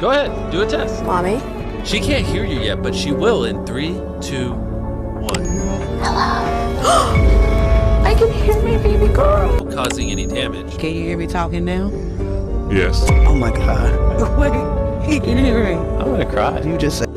Go ahead, do a test. Mommy? She can't hear you yet, but she will in three, two, one. Hello. I can hear my baby girl. Causing any damage. Can you hear me talking now? Yes. Oh my god. Wait, he can hear me. I'm gonna cry. You just said